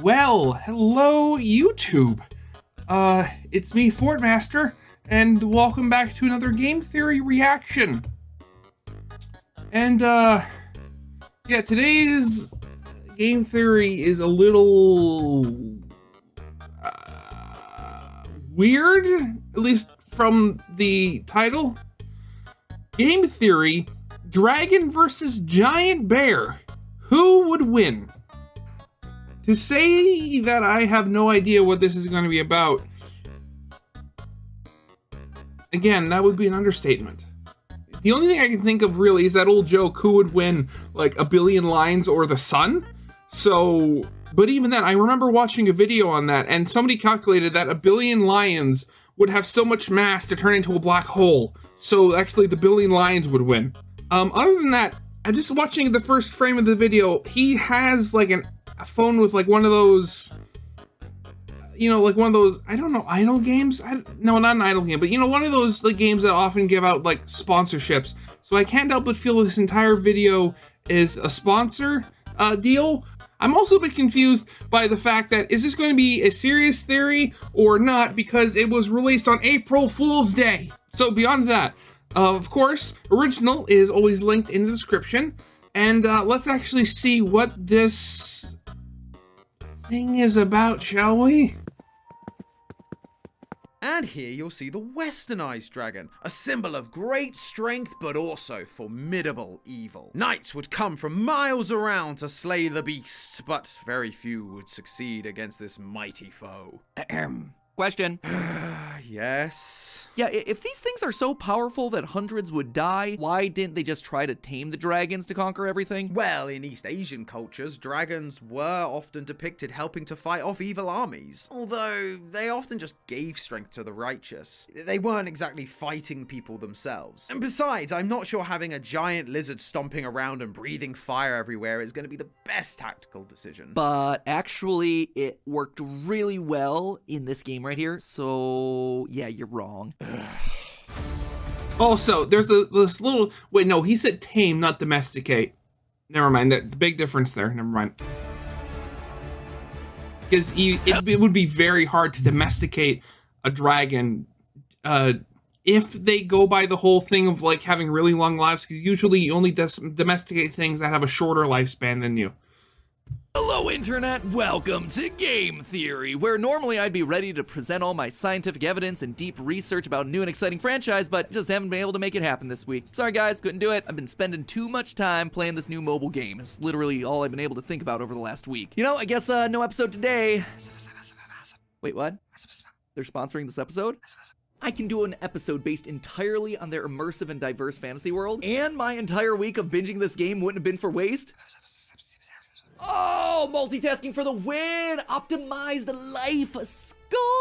Well, hello YouTube. Uh, it's me, Fortmaster, and welcome back to another Game Theory reaction. And, uh, yeah, today's Game Theory is a little... Uh, weird, at least from the title. Game Theory, Dragon versus Giant Bear. Who would win? To say that I have no idea what this is going to be about, again, that would be an understatement. The only thing I can think of really is that old joke who would win, like a billion lions or the sun? So, but even then, I remember watching a video on that, and somebody calculated that a billion lions would have so much mass to turn into a black hole. So actually, the billion lions would win. Um, other than that, I'm just watching the first frame of the video. He has like an a phone with like one of those you know like one of those i don't know idle games? I, no not an idle game but you know one of those like games that often give out like sponsorships. So i can't help but feel this entire video is a sponsor uh, deal. I'm also a bit confused by the fact that is this going to be a serious theory or not? Because it was released on april fool's day. So beyond that uh, of course original is always linked in the description. And uh, let's actually see what this thing is about, shall we? And here you'll see the westernized dragon, a symbol of great strength but also formidable evil. Knights would come from miles around to slay the beast, but very few would succeed against this mighty foe. Ahem. Question. yes. Yeah, if these things are so powerful that hundreds would die, why didn't they just try to tame the dragons to conquer everything? Well, in East Asian cultures, dragons were often depicted helping to fight off evil armies. Although, they often just gave strength to the righteous. They weren't exactly fighting people themselves. And besides, I'm not sure having a giant lizard stomping around and breathing fire everywhere is going to be the best tactical decision. But actually, it worked really well in this game right here, so yeah, you're wrong. also, there's a this little wait. No, he said tame, not domesticate. Never mind. That the big difference there. Never mind. Because it, it would be very hard to domesticate a dragon uh, if they go by the whole thing of like having really long lives. Because usually you only domesticate things that have a shorter lifespan than you. Hello Internet, welcome to Game Theory, where normally I'd be ready to present all my scientific evidence and deep research about new and exciting franchise, but just haven't been able to make it happen this week. Sorry guys, couldn't do it. I've been spending too much time playing this new mobile game. It's literally all I've been able to think about over the last week. You know, I guess uh, no episode today. Wait, what? They're sponsoring this episode? I can do an episode based entirely on their immersive and diverse fantasy world, and my entire week of binging this game wouldn't have been for waste? Oh, multitasking for the win! Optimize the life! Score!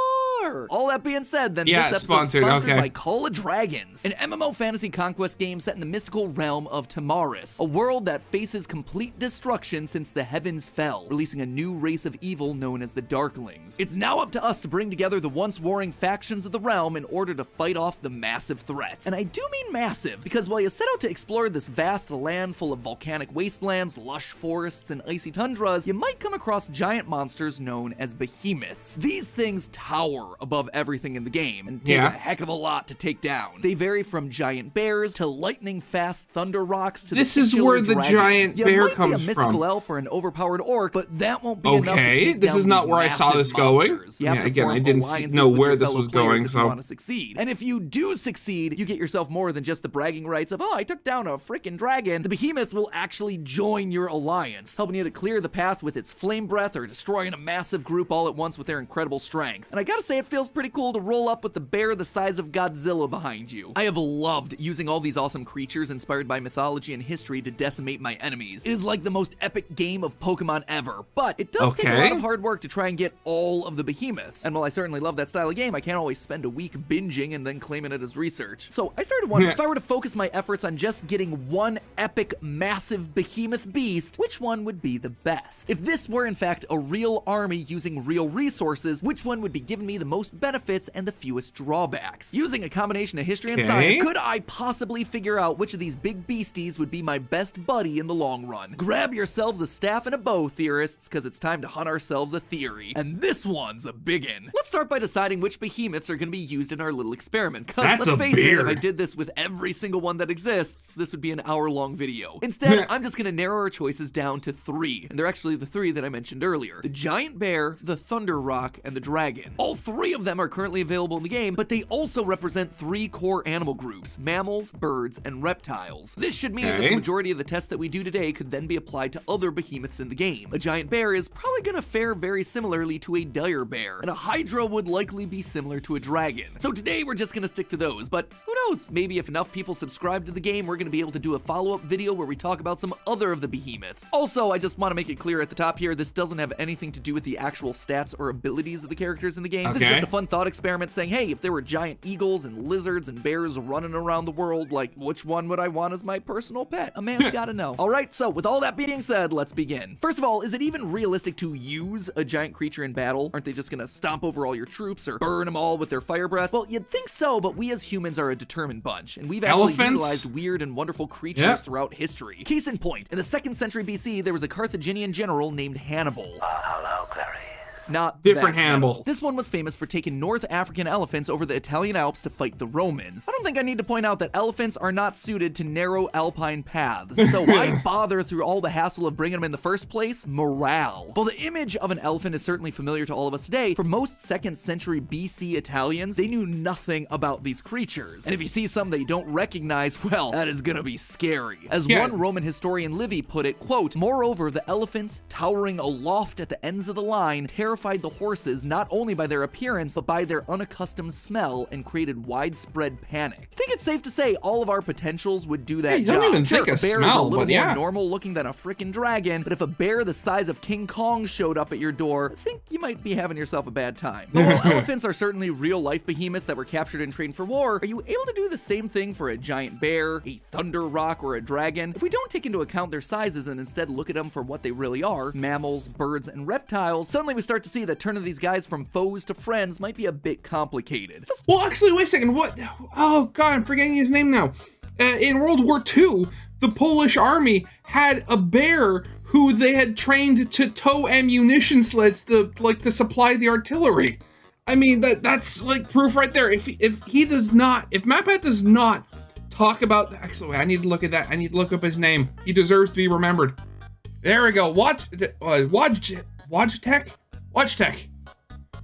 All that being said, then yeah, this episode sponsored, sponsored okay. by Call of Dragons, an MMO fantasy conquest game set in the mystical realm of Tamaris, a world that faces complete destruction since the heavens fell, releasing a new race of evil known as the Darklings. It's now up to us to bring together the once warring factions of the realm in order to fight off the massive threats. And I do mean massive, because while you set out to explore this vast land full of volcanic wastelands, lush forests, and icy tundras, you might come across giant monsters known as behemoths. These things tower above everything in the game and take Yeah. a heck of a lot to take down. They vary from giant bears to lightning fast thunder rocs to This is where the dragons. giant You bear might be a mystical from. elf or an overpowered orc, but that won't be enough to Okay, take this down is not where I saw this going. Yeah, again, I didn't know where this was going, so- you want to succeed. And if you do succeed, you get yourself more than just the bragging rights of, oh, I took down a freaking dragon. The behemoth will actually join your alliance, helping you to clear the path with its flame breath or destroying a massive group all at once with their incredible strength. And I gotta say, it feels pretty cool to roll up with the bear the size of Godzilla behind you. I have loved using all these awesome creatures inspired by mythology and history to decimate my enemies. It is like the most epic game of Pokemon ever, but it does take a lot of hard work to try and get all of the behemoths. And while I certainly love that style of game, I can't always spend a week binging and then claiming it as research. So I started wondering if I were to focus my efforts on just getting one epic, massive behemoth beast, which one would be the best? If this were in fact a real army using real resources, which one would be giving me the the most benefits and the fewest drawbacks. Using a combination of history and Okay. science, could I possibly figure out which of these big beasties would be my best buddy in the long run? Grab yourselves a staff and a bow, theorists, because it's time to hunt ourselves a theory. And this one's a biggin. Let's start by deciding which behemoths are going to be used in our little experiment. Because let's face it, if I did this with every single one that exists, this would be an hour long video. Instead, I'm just going to narrow our choices down to three. And they're actually the three that I mentioned earlier the giant bear, the thunder roc, and the dragon. All three of them are currently available in the game, but they also represent three core animal groups mammals, birds, and reptiles. This should mean that the majority of the tests that we do today could then be applied to other behemoths in the game. A giant bear is probably going to fare very similarly to a dire bear, and a hydra would likely be similar to a dragon. So today we're just going to stick to those, but who knows? Maybe if enough people subscribe to the game, we're going to be able to do a follow up video where we talk about some other of the behemoths. Also, I just want to make it clear at the top here this doesn't have anything to do with the actual stats or abilities of the characters in the game. This is Okay. just a fun thought experiment saying, hey, if there were giant eagles and lizards and bears running around the world, like which one would I want as my personal pet? A man's gotta know. All right, so with all that being said, let's begin. First of all, is it even realistic to use a giant creature in battle? Aren't they just gonna stomp over all your troops or burn them all with their fire breath? Well, you'd think so, but we as humans are a determined bunch, and we've actually Elephants? utilized weird and wonderful creatures Yeah. throughout history. Case in point, in the second century BC, there was a Carthaginian general named Hannibal. Uh, hello, Clarice. Not Different Hannibal. This one was famous for taking North African elephants over the Italian Alps to fight the Romans. I don't think I need to point out that elephants are not suited to narrow alpine paths, so why bother through all the hassle of bringing them in the first place? Morale. While the image of an elephant is certainly familiar to all of us today, for most second century BC Italians, they knew nothing about these creatures. And if you see some that you don't recognize, well, that is gonna be scary. As Yeah. one Roman historian Livy put it, quote, Moreover, the elephants, towering aloft at the ends of the line, terrified the horses not only by their appearance, but by their unaccustomed smell and created widespread panic. I think it's safe to say all of our potentials would do that Yeah, you don't job. even Sure, think a bear is a little more yeah. normal looking than a freaking dragon, but if a bear the size of King Kong showed up at your door, I think you might be having yourself a bad time. While elephants are certainly real life behemoths that were captured and trained for war, are you able to do the same thing for a giant bear, a thunder roc, or a dragon? If we don't take into account their sizes and instead look at them for what they really are mammals, birds, and reptiles suddenly we start to see that turning these guys from foes to friends might be a bit complicated. Well, actually, wait a second. What? Oh God, I'm forgetting his name now. Uh, in World War II, the Polish army had a bear who they had trained to tow ammunition sleds to like to supply the artillery. I mean that that's like proof right there. If if he does not, if MatPat does not talk about, actually, I need to look at that. I need to look up his name. He deserves to be remembered. There we go. Watch, uh, watch, Wojtek, Wojtek.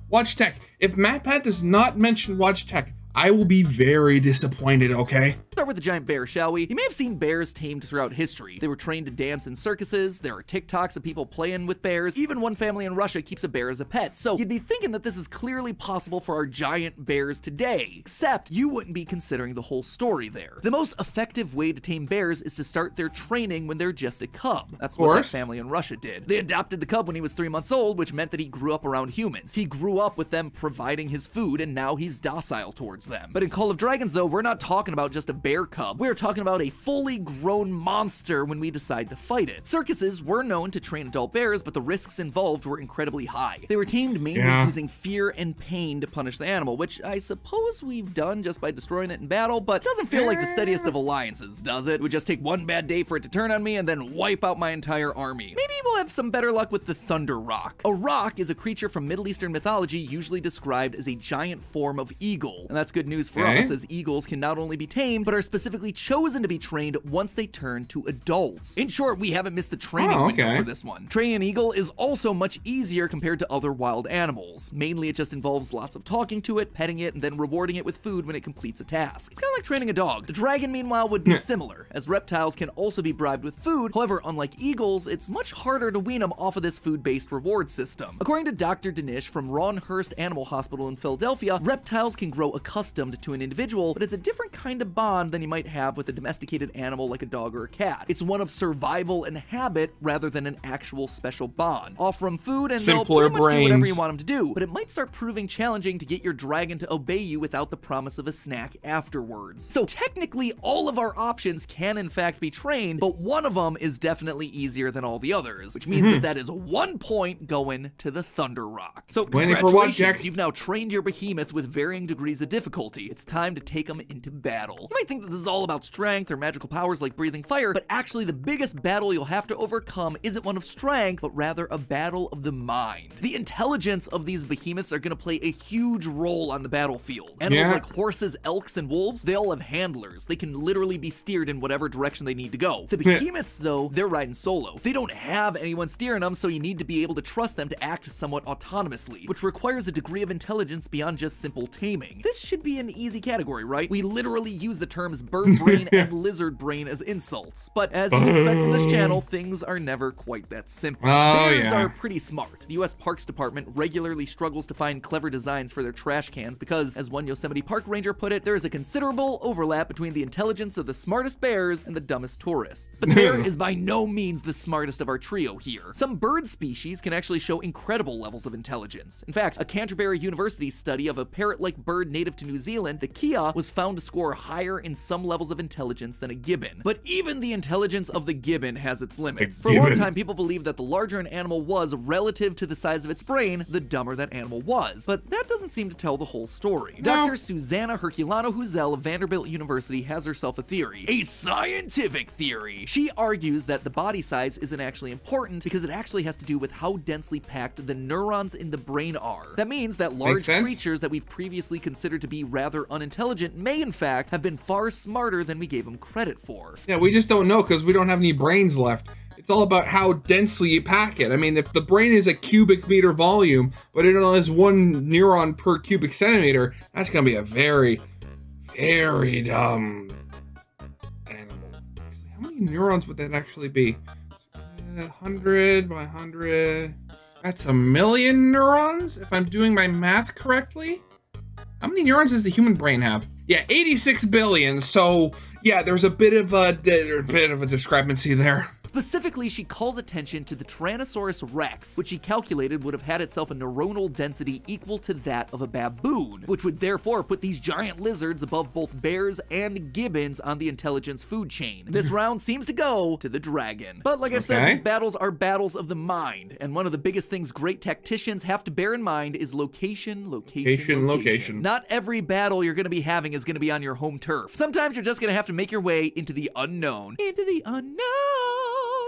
Watch Tech. If MatPat does not mention Wojtek, I will be very disappointed, okay? start with the giant bear, shall we? You may have seen bears tamed throughout history. They were trained to dance in circuses, there are TikToks of people playing with bears, even one family in Russia keeps a bear as a pet. So you'd be thinking that this is clearly possible for our giant bears today, except you wouldn't be considering the whole story there. The most effective way to tame bears is to start their training when they're just a cub. That's what that family in Russia did. They adopted the cub when he was three months old, which meant that he grew up around humans. He grew up with them providing his food, and now he's docile towards them. But in Call of Dragons, though, we're not talking about just a bear cub. We're talking about a fully grown monster when we decide to fight it. Circuses were known to train adult bears, but the risks involved were incredibly high. They were tamed mainly Yeah. using fear and pain to punish the animal, which I suppose we've done just by destroying it in battle, but doesn't feel like the steadiest of alliances, does it? It would just take one bad day for it to turn on me and then wipe out my entire army. Maybe we'll have some better luck with the Thunder Roc. A roc is a creature from Middle Eastern mythology usually described as a giant form of eagle. And that's good news for Okay. us, as eagles can not only be tamed, but are specifically chosen to be trained once they turn to adults. In short, we haven't missed the training Oh, window for this one. Training an eagle is also much easier compared to other wild animals. Mainly, it just involves lots of talking to it, petting it, and then rewarding it with food when it completes a task. It's kind of like training a dog. The dragon, meanwhile, would be similar, as reptiles can also be bribed with food. However, unlike eagles, it's much harder to wean them off of this food-based reward system. According to Dr. Danish from Ronhurst Animal Hospital in Philadelphia, reptiles can grow accustomed accustomed to an individual, but it's a different kind of bond than you might have with a domesticated animal like a dog or a cat. It's one of survival and habit rather than an actual special bond. Offer them food and Simpler they'll pretty much do whatever you want them to do, but it might start proving challenging to get your dragon to obey you without the promise of a snack afterwards. So technically, all of our options can in fact be trained, but one of them is definitely easier than all the others, which means hmm. that that is one point going to the Thunder Roc. So Waiting for what, congratulations, Jack? you've now trained your behemoth with varying degrees of difficulty. It's time to take them into battle. You might think that this is all about strength or magical powers like breathing fire, but actually the biggest battle you'll have to overcome isn't one of strength, but rather a battle of the mind. The intelligence of these behemoths are going to play a huge role on the battlefield. Animals Yeah. like horses, elks, and wolves, they all have handlers. They can literally be steered in whatever direction they need to go. The behemoths, though, they're riding solo. They don't have anyone steering them, so you need to be able to trust them to act somewhat autonomously, which requires a degree of intelligence beyond just simple taming. This should be an easy category, right? We literally use the terms bird brain and lizard brain as insults, but as you expect from this oh. channel, things are never quite that simple. Oh, Bears yeah. are pretty smart. The US Parks Department regularly struggles to find clever designs for their trash cans because, as one Yosemite Park ranger put it, there is a considerable overlap between the intelligence of the smartest bears and the dumbest tourists. But the bear is by no means the smartest of our trio here. Some bird species can actually show incredible levels of intelligence. In fact, a Canterbury University study of a parrot-like bird native to New Zealand, the kea, was found to score higher in some levels of intelligence than a gibbon. But even the intelligence of the gibbon has its limits. For a long time, people believed that the larger an animal was relative to the size of its brain, the dumber that animal was. But that doesn't seem to tell the whole story. Dr. Suzana Herculano-Houzel of Vanderbilt University has herself a theory, a scientific theory. She argues that the body size isn't actually important because it actually has to do with how densely packed the neurons in the brain are. That means that large creatures that we've previously considered to be rather unintelligent may in fact have been far smarter than we gave them credit for. Yeah, we just don't know because we don't have any brains left. It's all about how densely you pack it. I mean, if the brain is a cubic meter volume, but it only has one neuron per cubic centimeter, that's gonna be a very, very dumb animal. How many neurons would that actually be? Uh, 100 by 100. That's a million neurons, if I'm doing my math correctly. How many neurons does the human brain have? Yeah, 86 billion. So yeah, there's a bit of a, a bit of a discrepancy there. Specifically, she calls attention to the Tyrannosaurus rex, which she calculated would have had itself a neuronal density equal to that of a baboon, which would therefore put these giant lizards above both bears and gibbons on the intelligence food chain. This round seems to go to the dragon. But like I said, Okay. these battles are battles of the mind, and one of the biggest things great tacticians have to bear in mind is location, location, Location, location. location. Not every battle you're going to be having is going to be on your home turf. Sometimes you're just going to have to make your way into the unknown. Into the unknown.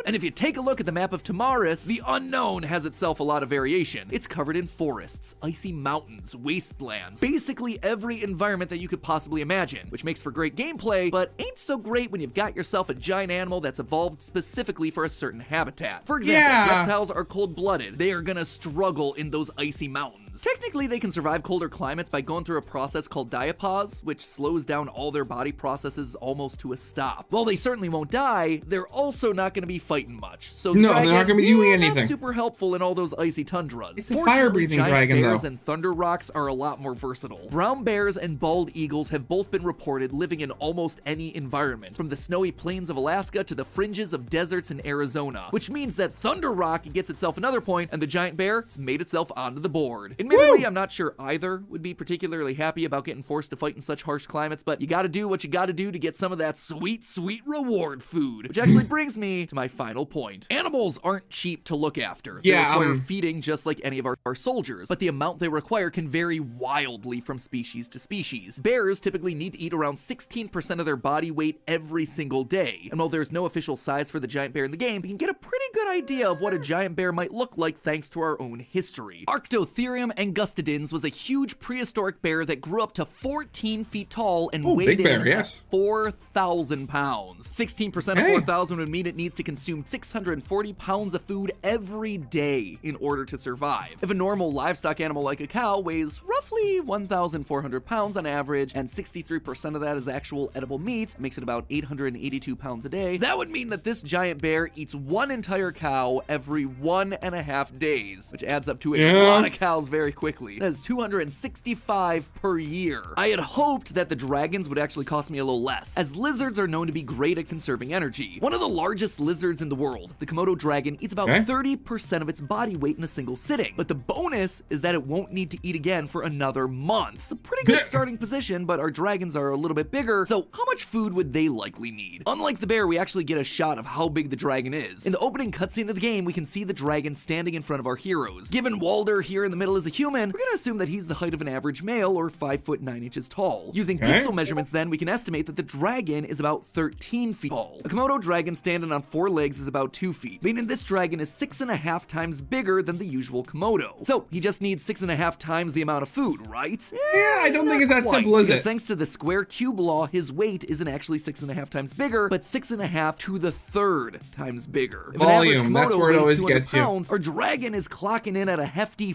And if you take a look at the map of Tamaris, the unknown has itself a lot of variation. It's covered in forests, icy mountains, wastelands, basically every environment that you could possibly imagine, which makes for great gameplay, but ain't so great when you've got yourself a giant animal that's evolved specifically for a certain habitat. For example, Yeah. reptiles are cold-blooded. They are gonna struggle in those icy mountains. Technically, they can survive colder climates by going through a process called diapause, which slows down all their body processes almost to a stop. While they certainly won't die, they're also not going to be fighting much. So the No, they're not gonna be doing yeah, anything. super helpful in all those icy tundras. It's a fire-breathing dragon, bears though. and thunder rocs are a lot more versatile. Brown bears and bald eagles have both been reported living in almost any environment, from the snowy plains of Alaska to the fringes of deserts in Arizona, which means that Thunder Roc gets itself another point, and the giant bear has made itself onto the board. Admittedly, I'm not sure either would be particularly happy about getting forced to fight in such harsh climates, but you gotta do what you gotta do to get some of that sweet, sweet reward food. Which actually brings me to my final point. Animals aren't cheap to look after. They Yeah, require um, feeding just like any of our, our soldiers, but the amount they require can vary wildly from species to species. Bears typically need to eat around 16% of their body weight every single day, and while there's no official size for the giant bear in the game, we can get a pretty good idea of what a giant bear might look like thanks to our own history. Arctotherium angustidens was a huge prehistoric bear that grew up to 14 feet tall and Oh, weighed bear, in yes. 4,000 pounds. 16% of Hey. 4,000 would mean it needs to consume 640 pounds of food every day in order to survive. If a normal livestock animal like a cow weighs roughly 1,400 pounds on average, and 63% of that is actual edible meat, makes it about 882 pounds a day, that would mean that this giant bear eats one entire cow every one and a half days, which adds up to a Yeah. lot of cows very very quickly. That is 265 per year. I had hoped that the dragons would actually cost me a little less, as lizards are known to be great at conserving energy. One of the largest lizards in the world, the Komodo dragon, eats about 30% of its body weight in a single sitting. But the bonus is that it won't need to eat again for another month. It's a pretty good starting position, but our dragons are a little bit bigger, so how much food would they likely need? Unlike the bear, we actually get a shot of how big the dragon is. In the opening cutscene of the game, we can see the dragon standing in front of our heroes. Given Waldyr here in the middle is a human, we're gonna assume that he's the height of an average male or 5 foot 9 inches tall. Using Okay. pixel measurements then, we can estimate that the dragon is about 13 feet tall. A Komodo dragon standing on four legs is about 2 feet, meaning this dragon is six and a half times bigger than the usual Komodo. So he just needs six and a half times the amount of food, right? Yeah, I don't think it's that Quite, simple, is it? Thanks to the square cube law, his weight isn't actually six and a half times bigger, but six and a half to the third times bigger. If an average Volume, that's Komodo where it always 200 gets you. pounds, our dragon is clocking in at a hefty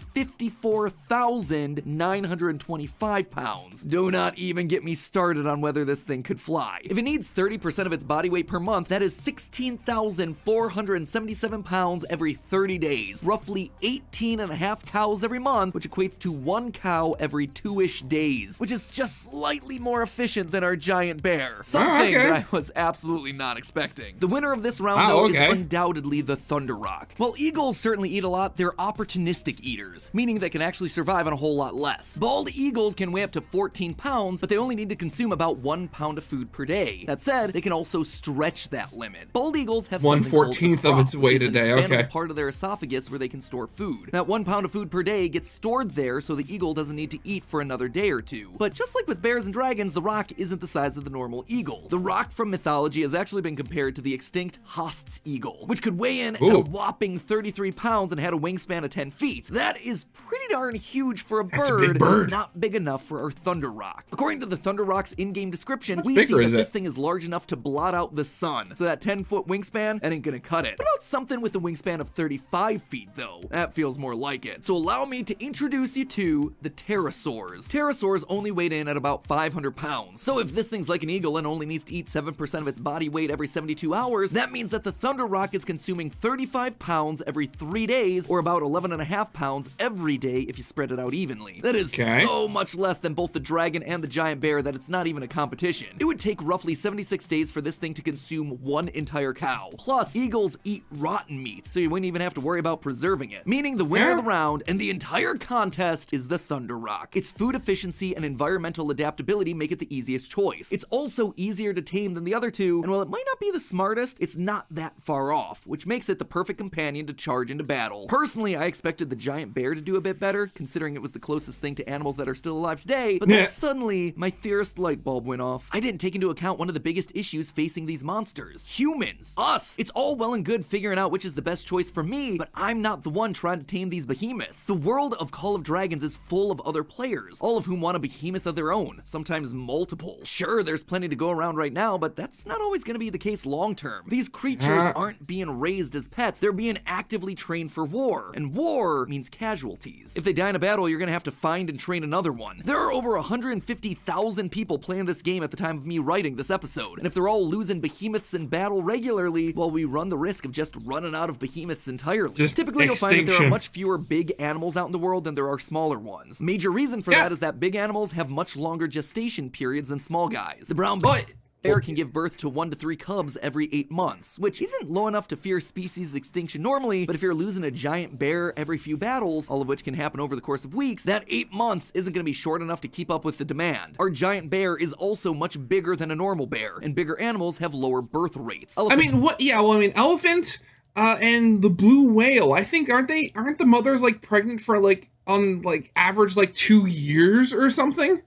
54,925 pounds. Do not even get me started on whether this thing could fly. If it needs 30% of its body weight per month, that is 16,477 pounds every 30 days, roughly 18 and a half cows every month, which equates to one cow every two-ish days, which is just slightly more efficient than our giant bear. Ah, Something okay. that I was absolutely not expecting. The winner of this round, Wow, though, okay. is undoubtedly the Thunder Roc. While eagles certainly eat a lot, they're opportunistic eaters, meaning they can actually survive on a whole lot less. Bald eagles can weigh up to 14 pounds, but they only need to consume about one pound of food per day. That said, they can also stretch that limit. Bald eagles have One something called a 14th of its weight a day, okay. part of their esophagus where they can store food. That one pound of food per day gets stored there so the eagle doesn't need to eat for another day or two. But just like with bears and dragons, the roc isn't the size of the normal eagle. The roc from mythology has actually been compared to the extinct Haast's eagle, which could weigh in at a whopping 33 pounds and had a wingspan of 10 feet. That is pretty darn huge for a That's a bird, big it's bird. not big enough for our Thunder Roc. According to the Thunder Roc's in-game description, we see that this it? thing is large enough to blot out the sun. So that 10 foot wingspan, that ain't gonna cut it. What about something with a wingspan of 35 feet though? That feels more like it. So allow me to introduce you to the pterosaurs. Pterosaurs only weighed in at about 500 pounds. So if this thing's like an eagle and only needs to eat 7% of its body weight every 72 hours, that means that the Thunder Roc is consuming 35 pounds every three days, or about 11 and a half pounds every day if you spread it out evenly. That is Okay. so much less than both the dragon and the giant bear that it's not even a competition. It would take roughly 76 days for this thing to consume one entire cow. Plus, eagles eat rotten meat, so you wouldn't even have to worry about preserving it. Meaning the winner of the round and the entire contest is the Thunder Roc. Its food efficiency and environmental adaptability make it the easiest choice. It's also easier to tame than the other two, and while it might not be the smartest, it's not that far off, which makes it the perfect companion to charge into battle. Personally, I expected the giant bear to do a bit better, considering it was the closest thing to animals that are still alive today, but then suddenly, my theorist light bulb went off. I didn't take into account one of the biggest issues facing these monsters. Humans. Us. It's all well and good figuring out which is the best choice for me, but I'm not the one trying to tame these behemoths. The world of Call of Dragons is full of other players, all of whom want a behemoth of their own, sometimes multiple. Sure, there's plenty to go around right now, but that's not always going to be the case long term. These creatures aren't being raised as pets, they're being actively trained for war, and war means casualties. If they die in a battle, you're going to have to find and train another one. There are over 150,000 people playing this game at the time of me writing this episode, and if they're all losing behemoths in battle regularly, well, we run the risk of just running out of behemoths entirely. Just Typically, you'll find that there are much fewer big animals out in the world than there are smaller ones. Major reason for Yeah. that is that big animals have much longer gestation periods than small guys. The brown bear. Bear can give birth to one to three cubs every eight months, which isn't low enough to fear species extinction normally, but if you're losing a giant bear every few battles, all of which can happen over the course of weeks, that eight months isn't going to be short enough to keep up with the demand. Our giant bear is also much bigger than a normal bear, and bigger animals have lower birth rates. I mean, what? Yeah, well, I mean, elephant uh, and the blue whale. I think aren't they? Aren't the mothers like pregnant for like on like average like two years or something?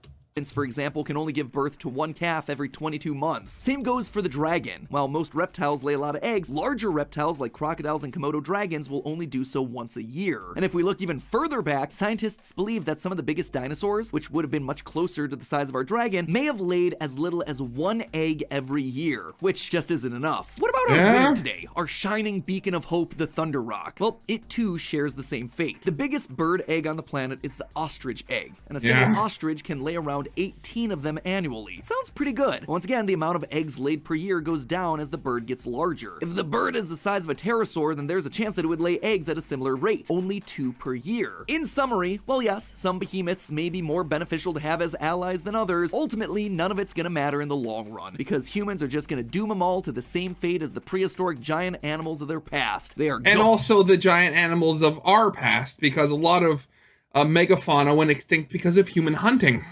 For example, can only give birth to one calf every 22 months. Same goes for the dragon. While most reptiles lay a lot of eggs, larger reptiles like crocodiles and Komodo dragons will only do so once a year. And if we look even further back, scientists believe that some of the biggest dinosaurs, which would have been much closer to the size of our dragon, may have laid as little as one egg every year, which just isn't enough. What about our winner today, our shining beacon of hope, the Thunder Roc? Well, it too shares the same fate. The biggest bird egg on the planet is the ostrich egg, and a single Yeah. ostrich can lay around 18 of them annually. Sounds pretty good. Once again, the amount of eggs laid per year goes down as the bird gets larger. If the bird is the size of a pterosaur, then there's a chance that it would lay eggs at a similar rate, only two per year. In summary, well yes, some behemoths may be more beneficial to have as allies than others, ultimately none of it's gonna matter in the long run, because humans are just gonna doom them all to the same fate as the prehistoric giant animals of their past. They are and also the giant animals of our past, because a lot of uh, megafauna went extinct because of human hunting.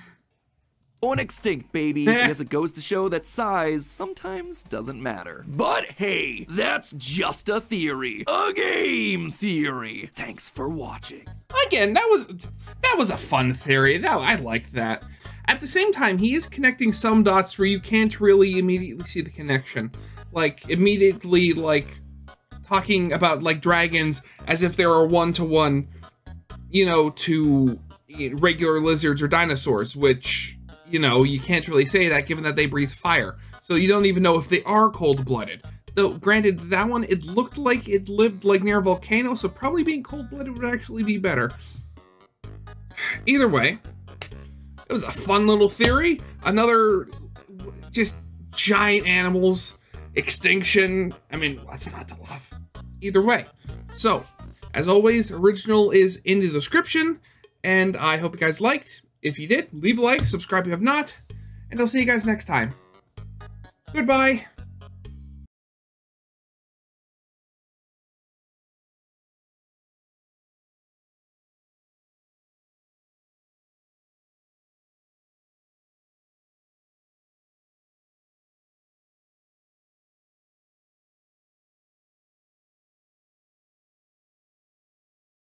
Going extinct, baby. I guess it goes to show that size sometimes doesn't matter. But hey, that's just a theory. A game theory. Thanks for watching. Again, that was that was a fun theory. That I liked that. At the same time, he is connecting some dots where you can't really immediately see the connection. Like immediately like talking about like dragons as if they are one to one, you know, to eh, regular lizards or dinosaurs, which you know, you can't really say that given that they breathe fire. So you don't even know if they are cold-blooded. Though, granted, that one, it looked like it lived like near a volcano, so probably being cold-blooded would actually be better. Either way, it was a fun little theory. Another, just giant animals, extinction. I mean, that's not to love? Either way. So, as always, original is in the description, and I hope you guys liked. If you did, leave a like, subscribe if you have not, and I'll see you guys next time. Goodbye.